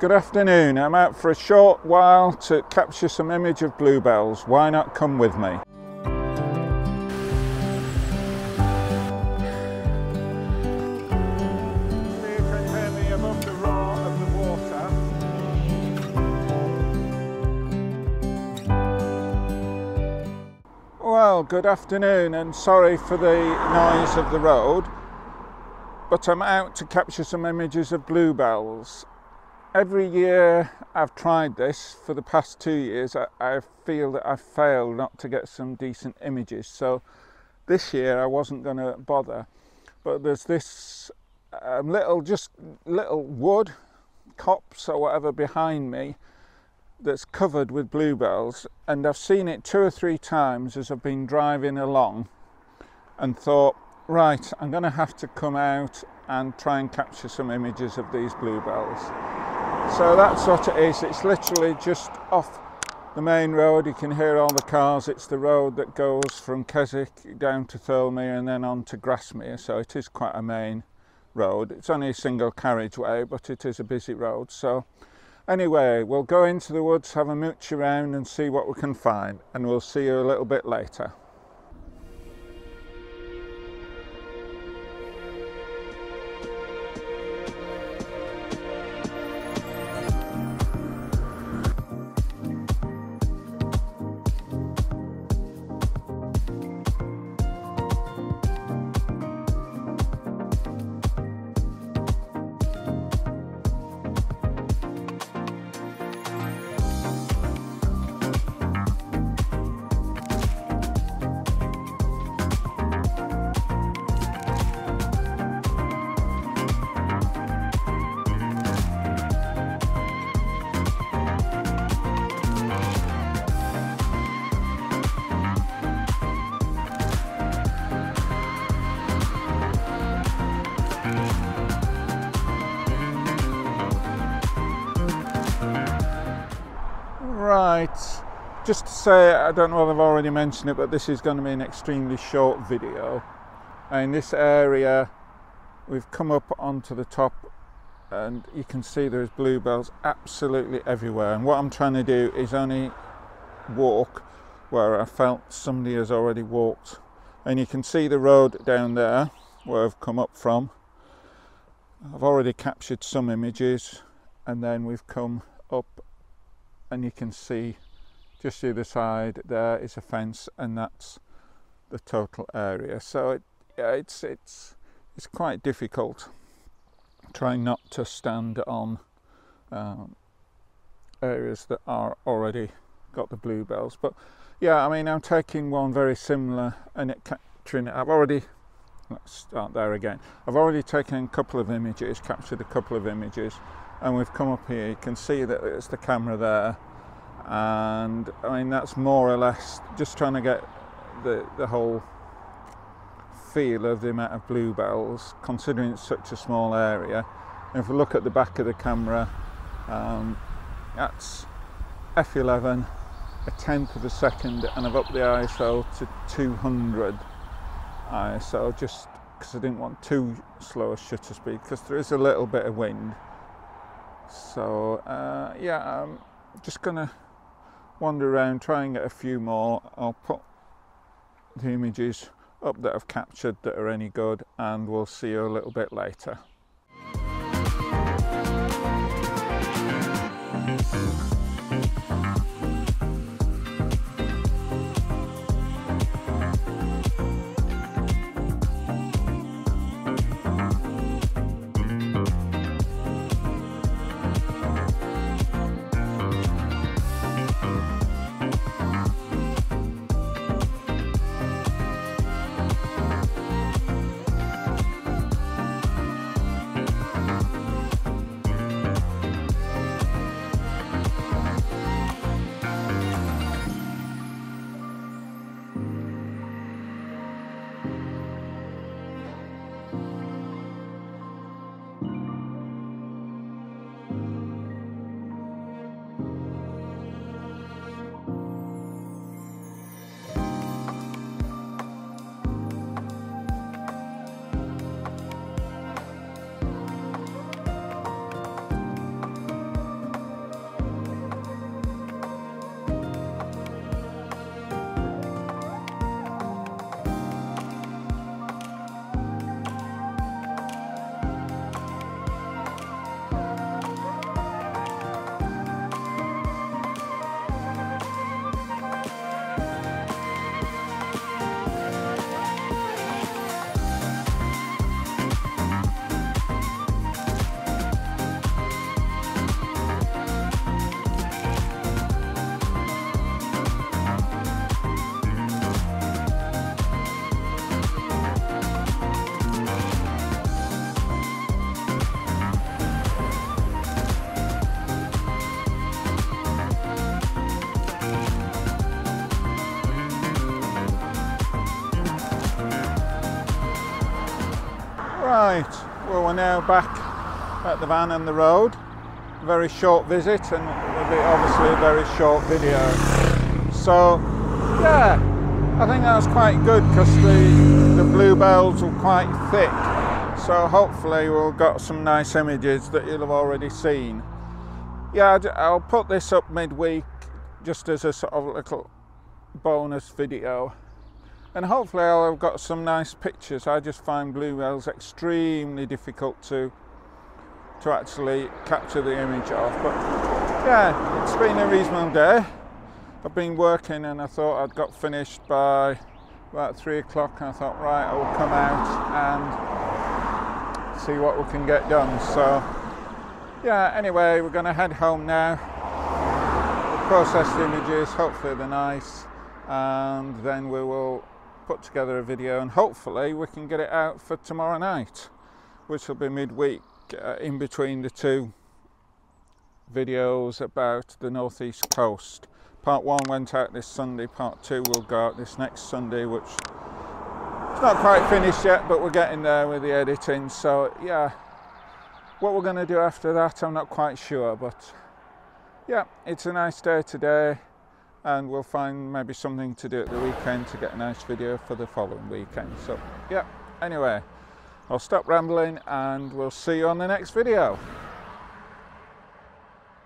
Good afternoon. I'm out for a short while to capture some image of bluebells. Why not come with me? Well, good afternoon and sorry for the noise of the road, but I'm out to capture some images of bluebells every year I've tried this for the past two years, I, I, feel that I've failed not to get some decent images. So this year I wasn't going to bother. But there's this um, little, just little wood copse or whatever behind me that's covered with bluebells, and I've seen it two or three times as I've been driving along and thought, right, I'm going to have to come out and try and capture some images of these bluebells. So that's what it is. It's literally just off the main road. You can hear all the cars. It's the road that goes from Keswick down to Thirlmere and then on to Grasmere. So it is quite a main road. It's only a single carriageway, but it is a busy road. So anyway, we'll go into the woods, have a mooch around and see what we can find. And we'll see you a little bit later. Just to say, I don't know if I've already mentioned it, but this is going to be an extremely short video. In this area, we've come up onto the top and you can see there's bluebells absolutely everywhere. And what I'm trying to do is only walk where I felt somebody has already walked. And you can see the road down there where I've come up from. I've already captured some images and then we've come up and you can see just the other side there is a fence and that's the total area. So it, yeah, it's it's it's quite difficult trying not to stand on um, areas that are already got the bluebells. But yeah I mean I'm taking one very similar and it capturing it I've already let's start there again. I've already taken a couple of images captured a couple of images and we've come up here. You can see that it's the camera there and I mean that's more or less just trying to get the, the whole feel of the amount of bluebells considering it's such a small area. If we look at the back of the camera um, that's f11 a tenth of a second and I've upped the ISO to 200 ISO just because I didn't want too slow a shutter speed because there is a little bit of wind. So uh, yeah I'm just gonna wander around try and get a few more. I'll put the images up that I've captured that are any good and we'll see you a little bit later Right, well we're now back at the van and the road. Very short visit and will be obviously a very short video. So yeah, I think that was quite good because the, the bluebells were quite thick. So hopefully we'll got some nice images that you'll have already seen. Yeah, I'll put this up midweek just as a sort of little bonus video and hopefully I'll have got some nice pictures. I just find bluebells extremely difficult to to actually capture the image of. But yeah, it's been a reasonable day. I've been working and I thought I'd got finished by about three o'clock I thought right I will come out and see what we can get done. So yeah, anyway, we're going to head home now. process the images, hopefully they're nice, and then we will put together a video and hopefully we can get it out for tomorrow night, which will be midweek uh, in between the two videos about the northeast coast. Part one went out this Sunday, part two will go out this next Sunday, which it's not quite finished yet, but we're getting there with the editing. So yeah, what we're going to do after that, I'm not quite sure, but yeah, it's a nice day today and we'll find maybe something to do at the weekend to get a nice video for the following weekend. So yeah, anyway, I'll stop rambling and we'll see you on the next video.